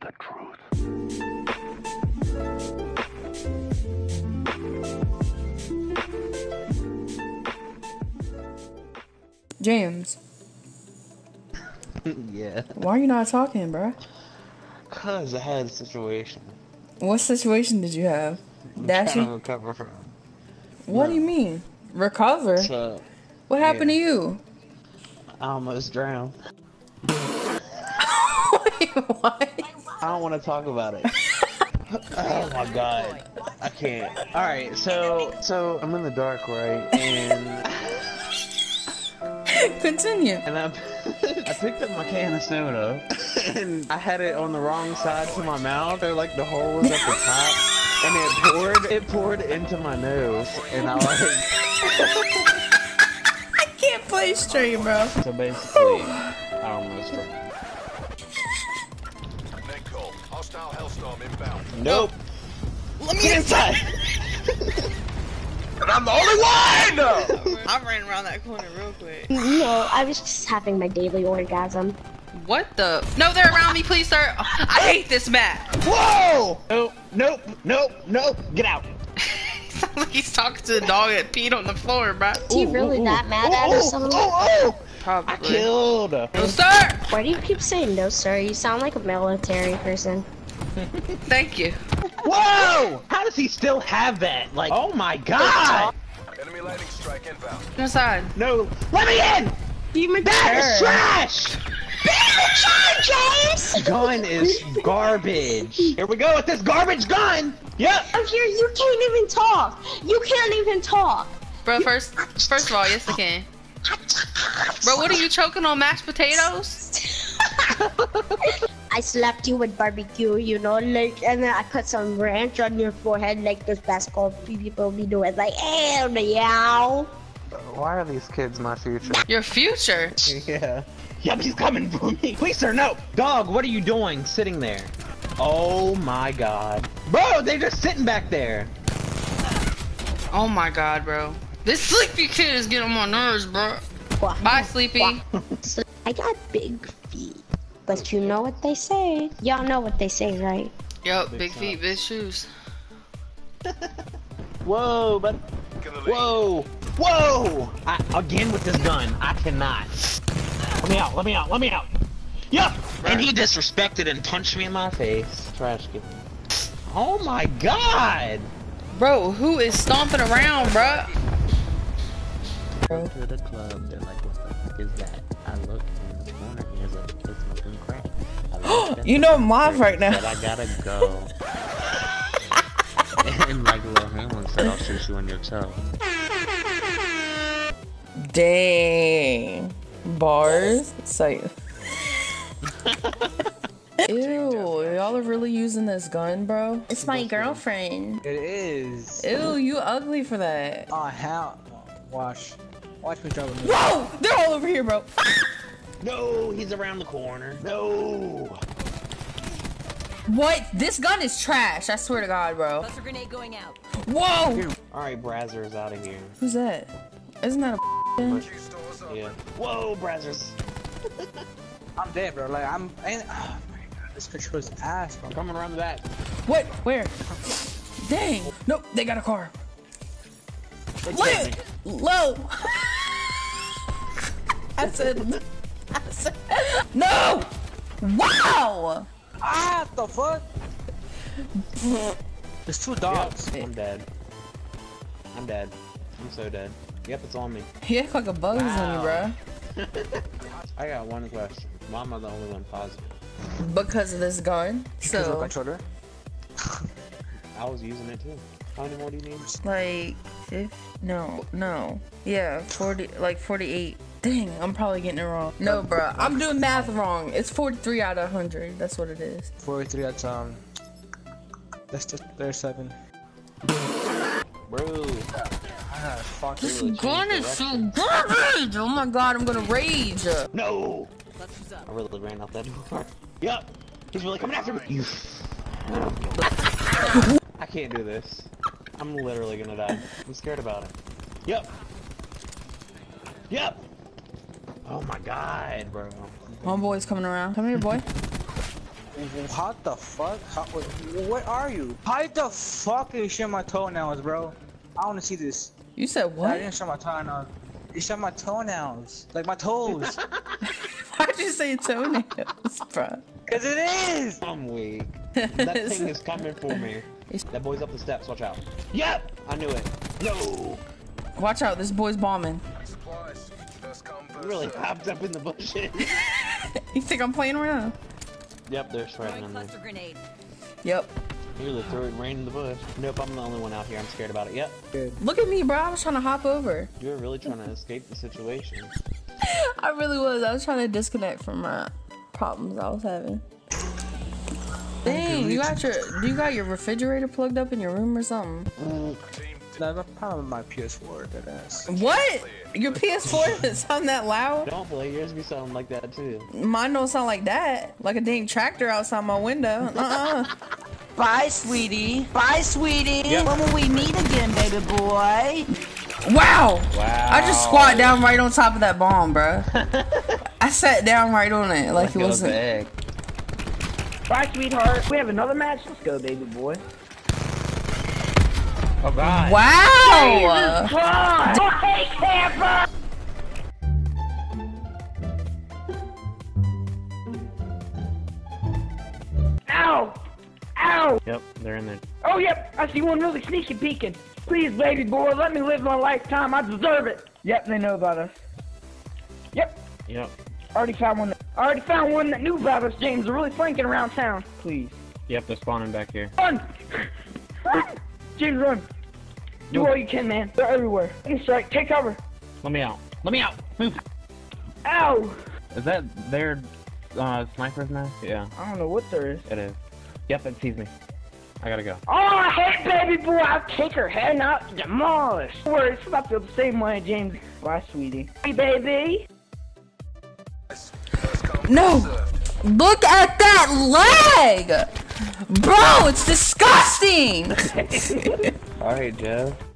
the truth. James, yeah. why are you not talking, bruh? Cause I had a situation. What situation did you have? I'm That trying to you? recover from. What do you mean? Recover? So What happened yeah. to you? I almost drowned. Wait, what? I don't want to talk about it. oh my god, I can't. All right, so so I'm in the dark, right? And Continue. and I I picked up my can of soda and I had it on the wrong side to my mouth. Or like the hole was at the top, and it poured it poured into my nose, and I like I can't play straight, bro. so basically I almost drowned. Nickel, hostile Hellstorm inbound. Nope. Let me get inside. And I'm the only one! I ran around that corner real quick. No, I was just having my daily orgasm. What the? No, they're around me, please, sir. I hate this map. Whoa! Nope, nope, nope, nope. Get out. Sounds like he's talking to the dog that peed on the floor, bro. Is he really that mad at us? Oh, oh, oh! I Probably. killed. No, sir. Why do you keep saying no, sir? You sound like a military person. Thank you. Whoa! How does he still have that? Like, oh my god! Enemy lightning strike inbound. Inside. No, let me in! Be That is trash! James! Gun is garbage. Here we go with this garbage gun. Yep. I'm here. You can't even talk. You can't even talk. Bro, first, first of all, yes, I can. Bro, what are you choking on mashed potatoes? I slapped you with barbecue, you know, like, and then I put some ranch on your forehead, like those basketball people be doing, like, ew, meow. Why are these kids my future? Your future. Yeah. Yep, he's coming for me. Please, sir, no. Dog, what are you doing sitting there? Oh my god. Bro, they're just sitting back there. Oh my god, bro. This sleepy kid is getting on my nerves, bro. Wah. Bye, sleepy. I got big feet, but you know what they say. Y'all know what they say, right? Yup, big feet, big shoes. Whoa, but In the lead. whoa, whoa! I, again with this gun, I cannot. Let me out. Let me out. Let me out. Yup. And he disrespected and punched me in my face. Trash can. Oh my god! Bro, who is stomping around, bro? Go to the club, they're like, what the fuck is that? I look in the corner, there's a kid smoking crack. I looked at You know I'm live right said, now. I gotta go. and like Lil Hamlin said, I'll shoot you in your toe. Dang. Bars. Sight. Ew, y'all are really using this gun, bro? It's my girlfriend. It is. Ew, you ugly for that. Oh, how? Watch. Watch me drop a. Whoa! They're all over here, bro. No, he's around the corner. No. What? This gun is trash. I swear to God, bro. Cluster grenade going out. Whoa! All right, Brazzers out of here. Who's that? Isn't that a gun? Two. Yeah. Whoa, Brazzers. I'm dead, bro. Like I'm. Ain't, oh my god, this control's ass, bro. I'm coming around the back. What? Where? Dang. Nope, they got a car. Look! Low! I said. No! Wow! Ah, the fuck? There's two dogs. I'm dead. I'm dead. I'm so dead. Yep, it's on me. You act like a bug's on you, bro. I got one question. Why am I the only one positive? Because of this gun. Because of So, controller. I was using it too. How many more do you need? like, if no, no. Yeah, 40, like 48. Dang, I'm probably getting it wrong. No, bro, I'm doing math wrong. It's 43 out of 100. That's what it is. 43 at um. That's just there's seven. Bro, Ah, fuck. This gun is so garbage! Oh my god, I'm gonna rage! no! I really ran out that door. Yup! He's really coming after me! You. I can't do this. I'm literally gonna die. I'm scared about it. Yep. Yup! Oh my god, bro. Homeboy's coming around. Come here, boy. What the fuck? How, what are you? How the fuck you share my toenails, bro? I want to see this. You said what? I didn't share my toenails. You share my toenails, like my toes. Why'd you say toenails, bro? Cause it is. I'm weak. That thing is coming for me. That boy's up the steps. Watch out. Yep. I knew it. No. Watch out, this boy's bombing. Really served. popped up in the bushes. You think I'm playing around? yep, they're spreading on there. Cluster grenade. Yep. You really threw it right in the bush. Nope, I'm the only one out here. I'm scared about it. Yep. Look at me, bro. I was trying to hop over. You were really trying to escape the situation. I really was. I was trying to disconnect from my problems I was having. Dang, you got your do you got your refrigerator plugged up in your room or something? Mm. No, that's probably my PS4. That ass. What? Your PS4 doesn't sound that loud? Don't play. Yours be sounding like that too. Mine don't sound like that. Like a dang tractor outside my window. Uh-uh. Bye, sweetie. Bye, sweetie. When will we meet again, baby boy? Wow! Wow. I just squat down right on top of that bomb, bro. I sat down right on it like it wasn't. bag. Bye, sweetheart. We have another match. Let's go, baby boy. Oh god. Wow! Hey, camper! Ow! Ow! Yep, they're in there. Oh, yep. I see one really sneaky peeking. Please, baby boy, let me live my lifetime. I deserve it. Yep, they know about us. Yep. Yep. Already found one. I already found one that knew about us, James. They're really flanking around town. Please. Yep, they're spawning back here. Run! Run! James, run! Do all you can, man. They're everywhere. Any strike, take cover. Let me out. Let me out. Move. Ow! Is that their uh, sniper's nest? Yeah, I don't know what there is. it is. Yep, it sees me. I gotta go. Oh, hey, baby boy, I'll take her head out demolish. Don't worry, I feel the same way, James. Bye, sweetie. Hey, baby. No. Look at that leg! Bro, it's disgusting! Alright, Jeff.